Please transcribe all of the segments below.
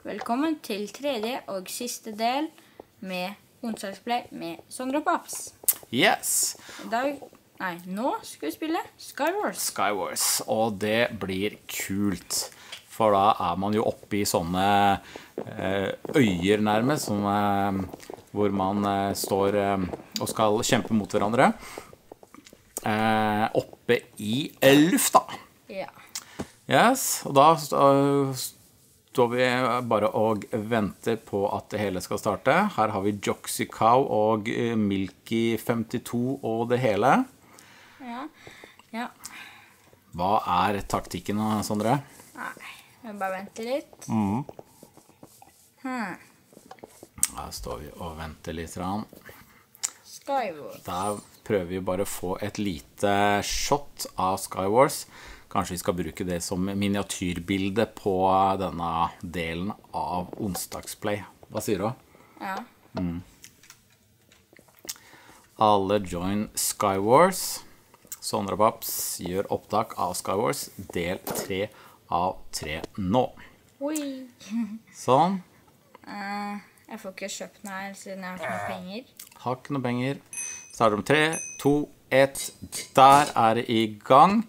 Velkommen til tredje og siste del med onsdagsplay med Sondre Paps. Yes. Dag Nei, nå skal vi spille Skywars. Skywars. Og det blir kult. For da er man jo oppe i sånne eh, øyer, nærmest, som, eh, hvor man eh, står og skal kjempe mot hverandre. Oppe i lufta. Ja. Yes, og da står vi bare og venter på at det hele skal starte. Her har vi Joxy Cow og eh, Milky 52 og det hele. Ja. ja. Hva er taktikken, Sondre? Nei, vi bare venter litt. Her står vi og venter litt. Skywars. Der prøver vi bare å få et lite shot av Skywars. Kanskje vi skal bruke det som miniatyrbilde på denne delen av onsdagsplay. Hva sier du? Ja. Alle join Skywars. Sondre Paps gjør opptak av Skywars, del tre av tre nå. Oi. Sånn. Uh, jeg får ikke kjøpt noe her siden jeg har ikke noe penger. Har ikke noe penger. Starter om tre, to, ett. Der er det i gang.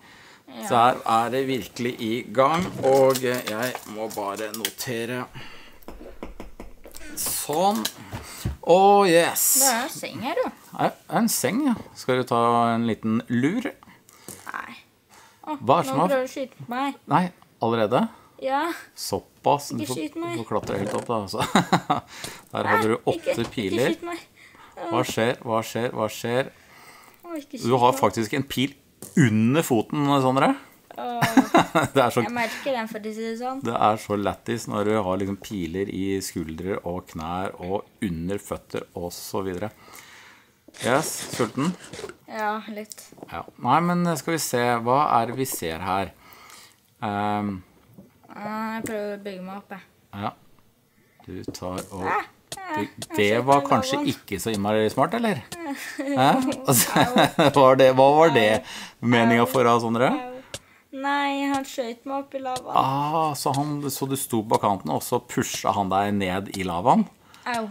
Der er det virkelig i gang. Og jeg må bare notere Sånn. Oh yes. Det er en seng her, du. Det er En seng, ja. Skal du ta en liten lur? Nei. Å, Hva er det som har Nå prøver å skyte på meg. Nei, allerede? Ja. Såpass. Ikke skyt meg. du får klatre helt opp, da. Altså. Der hadde du Ikke- åtte Ikke piler. skyt meg. Hva skjer, hva skjer, hva skjer? Å, Du har faktisk en pil under foten, Sondre. Det så Jeg merker den, for å si det sånn. Det er så lættis når du har liksom piler i skuldre og knær og under føtter osv. Yes, sulten? Ja, litt. Ja. Nei, men skal vi se. Hva er det vi ser her? Ah, Jeg prøver å bygge meg opp, jeg. ja. Du tar og Ah, byg- Det var kanskje ikke så innmari smart, eller? Var det, hva var det meninga for av Sondre? Nei, han skøyt meg opp i lavaen. Ah, så, han, så du sto på kanten, og så pusha han deg ned i lavaen? Au.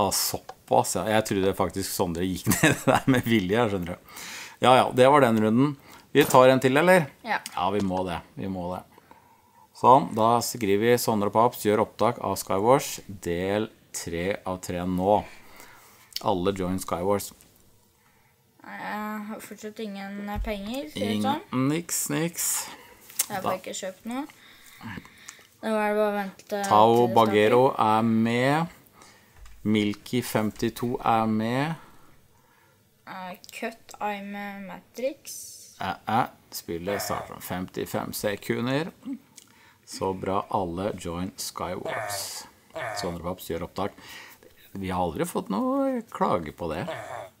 Ah, såpass, ja. Jeg trodde faktisk Sondre gikk ned der med vilje. skjønner du. Ja, ja, det var den runden. Vi tar en til, eller? Ja. Ja, vi må det. Vi må det. Sånn, da skriver vi Sondre Paps gjør opptak av Skywars, del tre av tre nå. Alle join Skywars. Jeg har fortsatt ingen penger, ser det sånn. niks, niks. Jeg har bare ikke kjøpt noe. Da var det bare å vente til Tao Bagero er med. Milky 52 er med. starter. Eh, Cut I'm Matrix. Eh, eh. Spillet starter om 55 sekunder. Så bra. Alle join Skywars. Sondre Paps gjør opptak. Vi har aldri fått noe klage på det.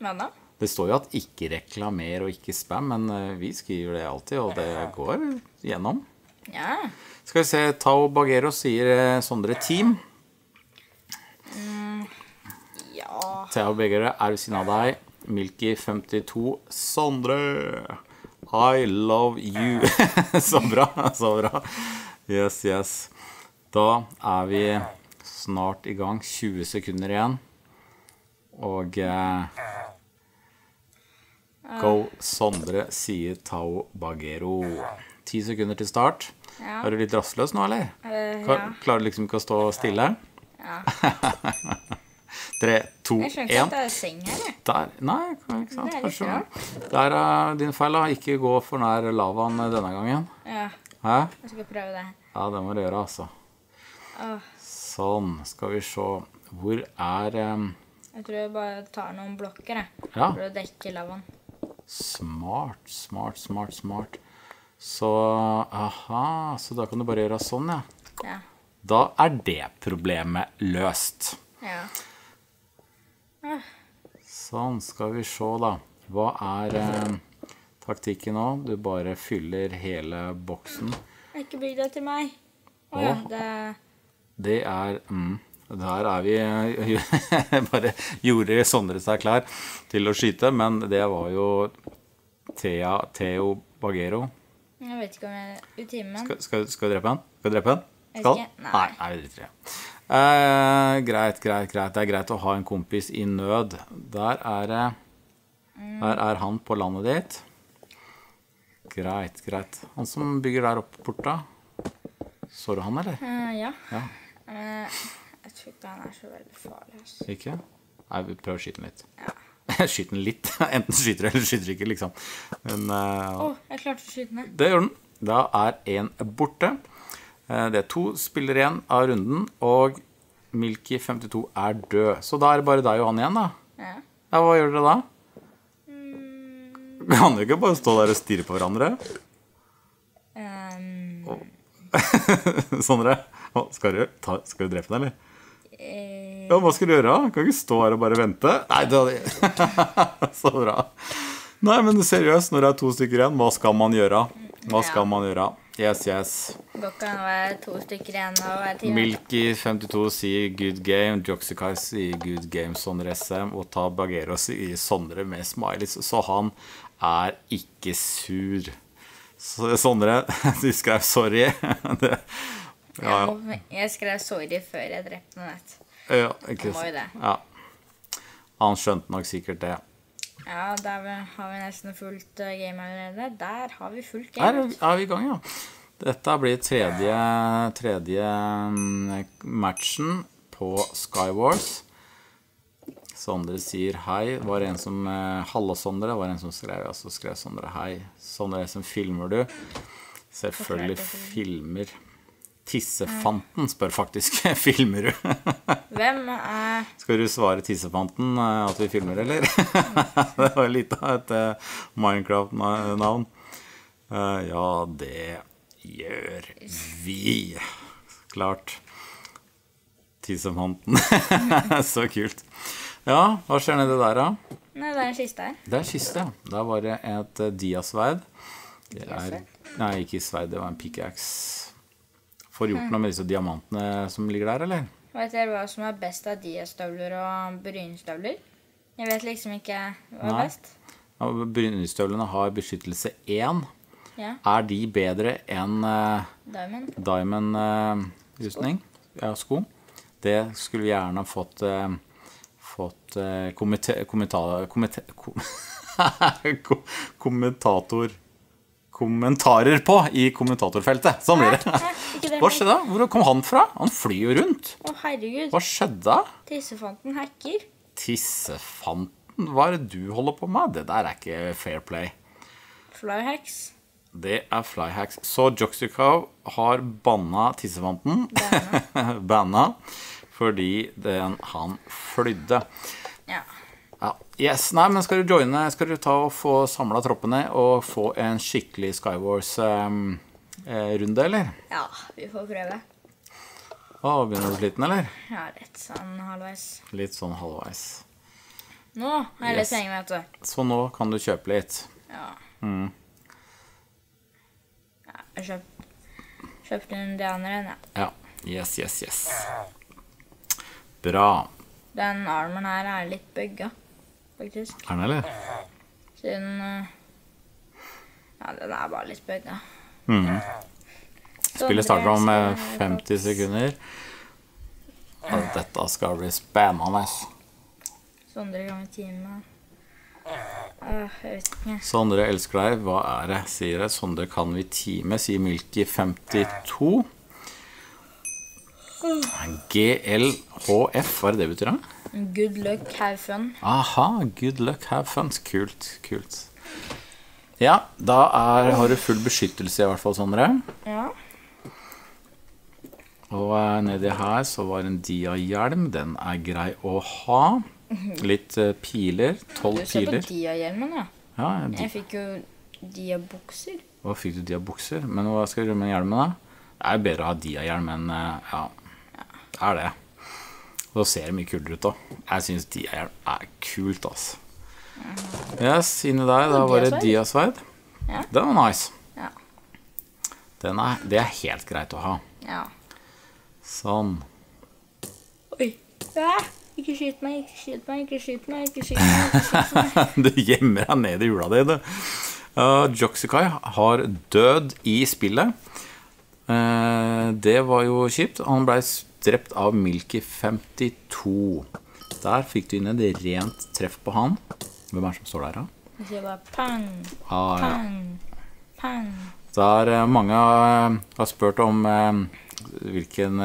Men da? Det står jo at 'ikke reklamer' og 'ikke spam', men eh, vi skriver det alltid, og det går gjennom. Ja. Skal vi se, Tao Bagero sier eh, Sondre Team. Ja. Tao Bagero er ved siden av deg. Milky 52. Sondre, I love you. så bra, så bra. Yes, yes. Da er vi snart i gang. 20 sekunder igjen. Og eh, Go Sondre, sier Tao Bagero. Ti sekunder til start. Ja. Er du litt rastløs nå, eller? Uh, ja. Klarer du liksom ikke å stå stille? Ja. Tre, to, Jeg skjønner ikke én. at det er seng her. Der. Nei, ikke sant. Det er Kanskje. Er din feil, da. Ikke gå for nær lavaen denne gangen. Ja, Hæ? jeg skal prøve det. Ja, det må du gjøre, altså. Åh, Sånn. Skal vi se. Hvor er um... jeg tror jeg bare tar noen blokker, jeg. Ja. For å dekke lavaen. Smart, smart, smart, smart. Så Aha. Så da kan du bare gjøre sånn, ja. Ja. Da er det problemet løst. Ja. Sånn, skal vi se, da. Hva er em, taktikken nå? Du bare fyller hele boksen. Ikke bygg det til meg. Å ja, det Det er mm, Der er vi Bare gjorde Sondre seg klar til å skyte, men det var jo Thea Theo Bagero. Jeg vet ikke om jeg er i timen. Skal, skal, skal du drepe han? Skal du drepe han? Jeg Skal? Nei. Nei. Nei, vi driter det. Eh, greit, greit, greit. Det er greit å ha en kompis i nød. Der er det Der er han på landet ditt. Greit, greit. Han som bygger der oppe borte. Så du han, eller? Uh, ja. Ja. Eh, jeg tror ikke den er så veldig farlig. Altså. Ikke? Nei, vi prøver å skyte den litt. Ja. Skyt den litt. Enten skyter eller skyter ikke, liksom. Men uh, oh, jeg klarte å skyte den. Det gjør den. Da er én borte. Eh, Det er to spillere igjen av runden, og Milky52 er død. Så da er det bare deg og han igjen, da. Ja. Ja, Hva gjør dere da? Mm, Kan dere ikke bare stå der og stirre på hverandre? Sondre, skal du, ta, skal du drepe den, eller? eh, Ja, hva skal du gjøre? Kan ikke stå her og bare vente? Nei, det hadde Så bra. Nei, men seriøst, når det er to stykker igjen, hva skal man gjøre? Hva skal man gjøre? Yes, yes. Går ikke an å være to stykker igjen og være time. Milky52 sier good game, Joxikai sier good game, Sondre SM, og Tabagero sier Sondre med smileys, så han er ikke sur. Så, Sondre, du skrev sorry. Det, ja, ja. Jeg, skrev sorry før jeg drepte den. ja, ikke Han må jo det. Ja. Han skjønte nok sikkert det. Ja, der har vi nesten fullt eh, game allerede. Der har vi fullt game. game. er vi i gang, ja. Dette blir tredje, tredje mm, matchen på Skywars. Sondre sier hei. Var det en som eh, Halla, Sondre. Var det en som skrev, ja, så skrev Sondre hei. Sondre, som filmer du? Selvfølgelig filmer. Tissefanten spør faktisk. filmer du? Hvem er Skal du svare tissefanten eh, at vi filmer, eller? det var litt av et eh, Minecraft-navn. Ja, det gjør vi. Klart. Tissefanten. Så kult. Ja, hva skjer nedi der, da? Nei, det er en kiste her. Det er kiste. Da var det et uh, diasverd. Det er, nei, ikke sverd, det var en pickaxe. Får gjort noe med disse diamantene som ligger der, eller? Vet dere hva som er best av diastøvler og brynstøvler? Jeg vet liksom ikke hva er Nei. best. Ja, Brynestøvlene har beskyttelse 1. Ja, Er de bedre enn uh, Diamond. Diamond-rustning? ja, sko. Det skulle vi gjerne ha fått uh, Fått uh, kommentator kom, Kommentator Kommentarer på i kommentatorfeltet. Sånn blir det. Hva skjedde? Hvor kom han fra? Han flyr jo rundt. Å, herregud. Hva skjedde? Tissefanten hacker. Tissefanten, hva er det du holder på med? Det der er ikke fair play. Flyhacks. Det er flyhacks. Så Joxycow har banna tissefanten. banna. Fordi den, han flydde. Ja. Ja. Yes, nei, men Skal du joine, skal du ta og få samla troppene og få en skikkelig Skywars-runde, eller? ja, vi får prøve. Å, begynner du sliten, eller? Ja, litt sånn halvveis. Litt sånn halvveis. Nå har jeg Yes. penger, vet du. Så nå kan du kjøpe litt. Ja. Mm. ja jeg kjøpt, kjøpte indianer, ja. Ja. Yes, yes, yes. Bra. Den armen her er litt bugga, faktisk. Er den, eller? Siden eh, Ja, den er bare litt bugga. Mm. Spillet starter om eh, 50 sekunder. Og dette skal bli spennende. Sondre vi time. Uh. Sondre elsker deg. Hva er det? Sier jeg. Sondre kan vi time, sier Milky52. GLHF, hva er det det betyr? da? Good luck, have fun. Aha, good luck, have fun. Kult, kult. Ja, da er, har du full beskyttelse i hvert fall, Sondre. Ja. Og eh, nedi her så var en dia-hjelm. Den er grei å ha. Litt eh, piler. Du ser på piler. dia-hjelmen, ja. Ja, di Jeg fikk jo dia-bukser. hva fikk du dia-bukser? Men hva skal du gjøre med hjelmen, da? Det er bedre å ha dia-hjelm enn eh, Ja, det er det. Og da ser det mye kulere ut òg. Jeg syns dia-hjelm er kult, altså. Yes, inni der, da var det dia-sverd. Ja. Den var nice. Ja. Den er, det er helt greit å ha. Ja. Sånn. Oi. Ja. Ikke skyt meg, ikke skyt meg, ikke skyt meg, ikke skyt meg. Ikke skyt meg. du gjemmer deg ned i hula di, du. Uh, Joxikai har død i spillet. Uh, det var jo kjipt. Han blei drept av Milky 52. Der fikk du inn et rent treff på han. Hvem er det som står der, da? Han sier bare pang, Ah, ja. pang, pang. Der eh, mange eh, har spurt om eh, hvilken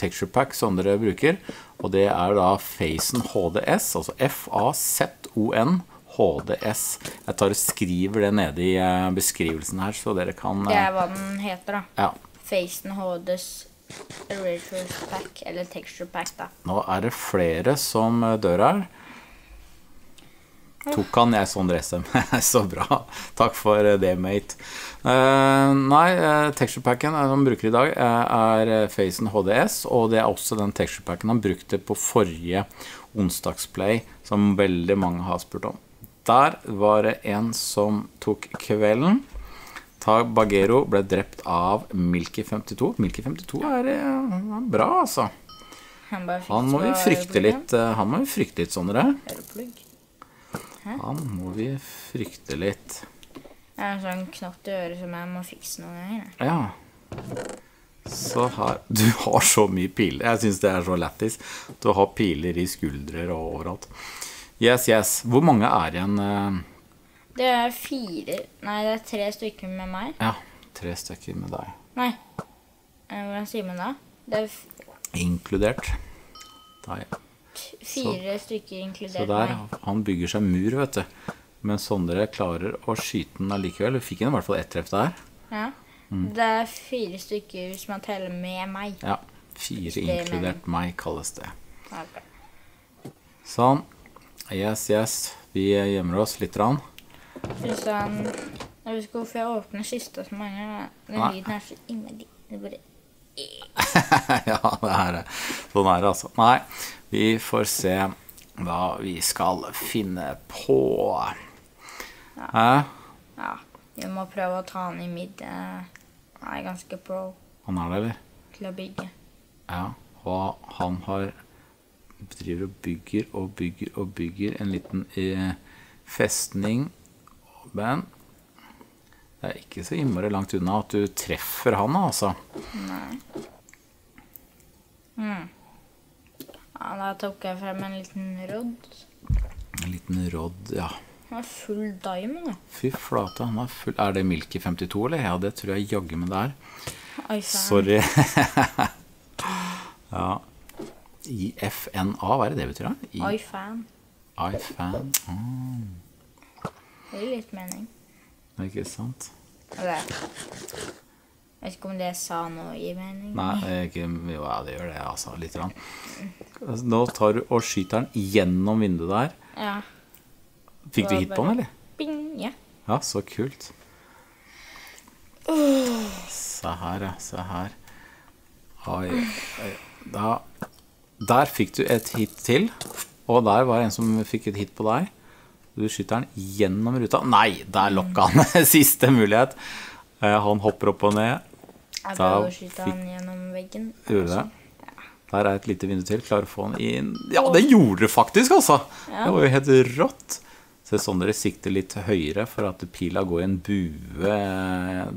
texture pack Sondre bruker. Og det er da Facen HDS, altså F-A-Z-O-N HDS. Jeg tar og skriver det nede i beskrivelsen her, så dere kan Det er hva den heter, da. Ja. Facen HDs Pack, eller Texture Pack, da. Nå er det flere som eh, dør her. Tok han jeg Sondre SM. Så bra. Takk for eh, det, mate. Eh, nei, uh, texturepacken han bruker i dag, er Facen HDS. Og det er også den texturepacken han brukte på forrige onsdagsplay, som veldig mange har spurt om. Der var det en som tok kvelden. Tag Bagero ble drept av Milky52. Milky52 er er bra, altså. Han, Han må vi frykte litt, eh, han må vi frykte litt, Sondre. Han må vi frykte litt. Jeg har en sånn knott i øret som jeg må fikse noen ganger. Ja. Så her Du har så mye piler. Jeg syns det er så lættis. Du har piler i skuldrer og overalt. Yes, yes. Hvor mange er igjen? Det er fire Nei, det er tre stykker med meg. Ja, tre stykker med deg. Nei. Eh, Hvordan sier man da? Det er Inkludert deg. fire stykker Så inkludert der, meg. han bygger seg mur, vet du. Men Sondre klarer å skyte den allikevel. Fikk i hvert fall ett treff der. Ja. Mm. Det er fire stykker hvis man teller med meg. Ja. Fire Det mener inkludert meg, kalles det. Okay. Sånn. Yes, yes. Vi gjemmer oss litt. Kristian, jeg vet ikke hvorfor jeg åpner kista så mange ganger. Den lyden er så innmari Det bare ja, det er det. Sånn er det, altså. Nei, vi får se hva vi skal finne på. Hæ? Ja. Vi må prøve å ta den i midd. eh, Han er ganske pro Han er det, eller? til å bygge. Ja. Og han har driver og bygger og bygger og bygger en liten eh, festning. Men det er ikke så innmari langt unna at du treffer han, altså. Nei. Ja, da tok jeg frem en liten rodd. En liten rodd, ja. Han er full diamond. Fy flate, han er full Er det Milky 52, eller? Ja, det tror jeg jaggu meg det er. Sorry. ja. IFNA, hva er det det betyr? da? I- Oi, fan. iFan. Ah, Det gir litt mening. ikke sant? Eller Jeg vet ikke om det jeg sa noe gir mening. Nei, det er ikke, jo, ja, det gjør det, altså. Litt. Grann. Nå tar du og skyter den gjennom vinduet der. Ja. Fikk du hit på den, eller? Bing, ja. Ja, så kult. Se her, ja. Se her. Oi, oi. Da, der fikk du et hit til. Og der var det en som fikk et hit på deg. Du skyter den gjennom ruta. Nei, der lokka han! Siste mulighet. Eh, Han hopper opp og ned. Jeg prøvde å skyte han gjennom veggen. Gjorde du det? Der er et lite vindu til. Klarer å få den inn Ja, det gjorde du faktisk, altså! Det var jo helt rått. Se sånn dere sikter litt høyere for at pila går i en bue.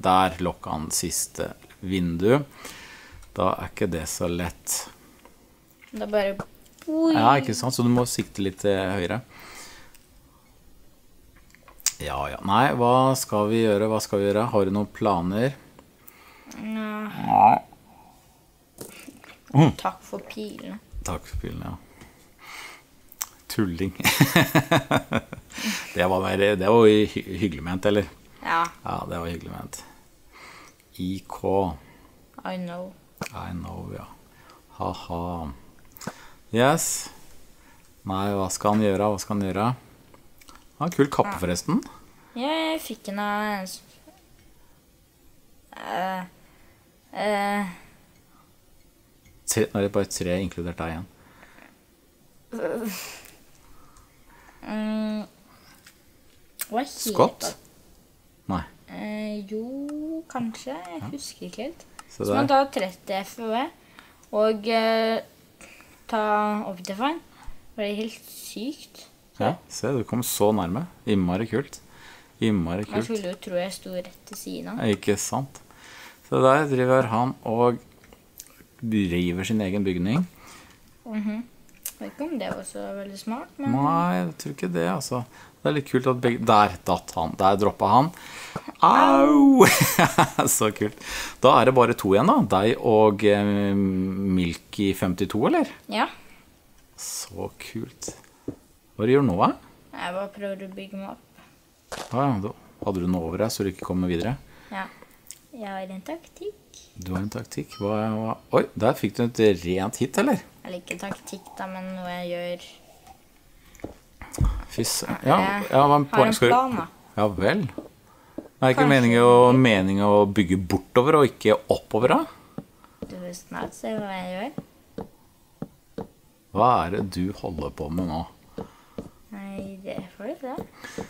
Der lokka han siste vindu. Da er ikke det så lett. Det er bare Oi. Ja, ikke sant? Så du må sikte litt eh, høyere. Ja, ja. Nei, hva skal vi gjøre? Hva skal vi gjøre? Har du noen planer? Ja. Takk for pilene. Takk for pilene, ja. Tulling. det var, mer, det var hyggelig ment, eller? Ja, Ja, det var hyggelig ment. IK. I know. I know, ja. Ha-ha. Yes. Nei, hva skal han gjøre? Hva skal han gjøre? Ja, kul kappe, forresten. Ja, Jeg fikk en av en Eh, eh, Tre, nå er det bare tre, inkludert deg igjen. mm, Hva heter Scott? Nei. Eh, jo, kanskje. Jeg husker ikke helt. Se Så man tar 30 FV og eh, tar Optifine. Det er helt sykt. Ja, se, du kom så nærme. Innmari kult. Innmari Man skulle jo tro jeg sto rett til siden av. Ikke sant? Så der driver han og driver sin egen bygning. Vet ikke om det var så veldig smart, men Nei, jeg tror ikke det, altså. Det er litt kult at begge Der datt han. Der droppa han. Au! så kult. Da er det bare to igjen, da. Deg og eh, Milky52, eller? ja. Så kult. Hva gjør du nå, da? Jeg bare prøver å bygge meg opp. Ah, ja, da hadde du noe over deg, så du ikke kommer videre? Ja. Jeg har en taktikk. Du har en taktikk. Hva, hva? Oi, der fikk du et rent hit, eller? Eller ikke taktikk, da, men noe jeg gjør. Fy søren. Ja, ja, hva Har poeng en skal du. Ja vel. Det er ikke meningen å, meningen å bygge bortover og ikke oppover, da? Du vil snart se hva jeg gjør. Hva er det du holder på med nå? Nei, det får du se.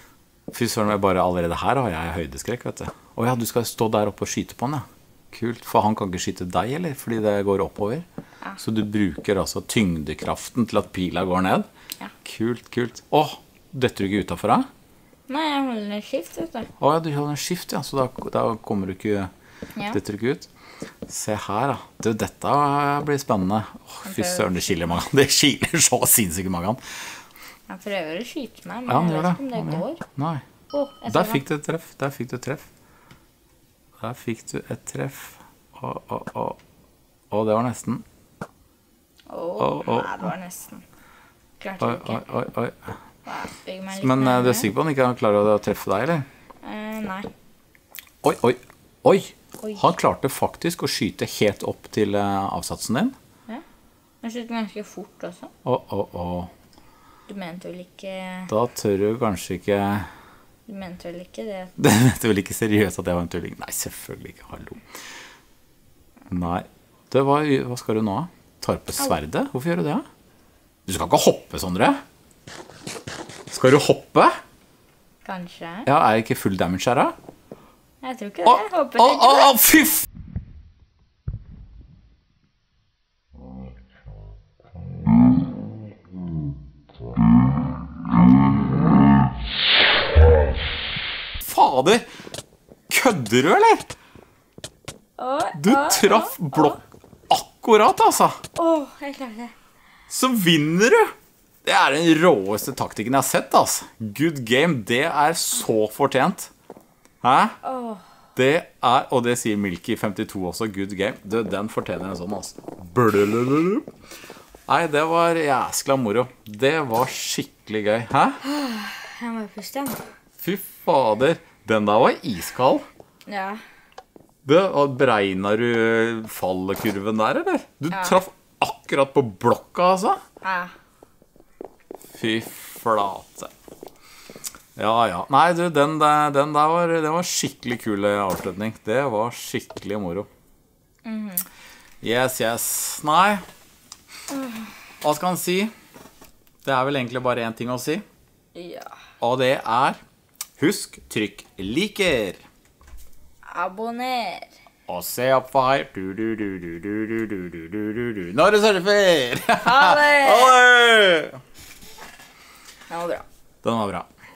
Fy søren, bare allerede her har jeg høydeskrekk, vet du. Å ja, du skal stå der oppe og skyte på han, ja. Kult. For han kan ikke skyte deg, eller? Fordi det går oppover. Så du bruker altså tyngdekraften til at pila går ned? Ja. Kult, kult. Å, detter du ikke utafor, da? Nei, jeg holder en skift, vet du. Å ja, du holder en skift, ja. Så da, da kommer du ikke Ja. Detter du ikke ut? Se her, da. Du, dette blir spennende. Åh, fy søren, det kiler i magen. Det kiler så sinnssykt i Jeg prøver å skyte meg, men Ja, han jeg vet ikke om det Han går. Nei. Oh, Der fikk du et treff. Der fikk du et treff. Der fikk du et treff. Å, å, å. Å, det var nesten. Å, det var nesten. Klarte ikke. oi, oi. oi. Men eh, du er sikker på han ikke klarer å treffe deg, eller? Uh, nei. Oi, oi, oi! Han klarte faktisk å skyte helt opp til eh, avsatsen din. Ja. Han skjøt ganske fort også. Å, å, å. Du mente vel ikke Da tør du kanskje ikke Du mente vel ikke det? Du mente vel ikke seriøst at jeg var en tulling? Nei, selvfølgelig ikke. Hallo. Nei. Du, hva, hva skal du nå? Tar på sverdet? Hvorfor gjør du det? Du skal ikke hoppe, Sondre. Skal du hoppe? Kanskje? Ja, Er det ikke full damage her, da? Jeg tror ikke det. Jeg håper å, ikke å, det. å, fy f... Fader! Kødder du, eller? Du traff blokk akkurat, altså. Å, jeg klarte det. Så vinner du! Det er den råeste taktikken jeg har sett. altså. Good game. Det er så fortjent. Hæ? Det er, og det sier Milky52 også. Good game. Du, den fortjener en sånn, altså. Blulululu. Nei, det var jæskla moro. Det var skikkelig gøy. Hæ? Jeg må puste igjen. Fy fader. Den der var iskald. Ja. Det, Beregna du fallkurven der, eller? Du Ja. traff akkurat på blokka, altså? ja. Fy flate. Ja, ja. Nei, du, den der, den der var, den var skikkelig kul avslutning. Det var skikkelig moro. Yes, yes. Nei Hva skal han si? Det er vel egentlig bare én ting å si, Ja. og det er Husk, trykk liker. Abonner. Og se opp for her. Du, du, du, du, du, du, du, du, du, du, du. Når du surfer! Ha det! Ha det! Den var bra. Den var bra.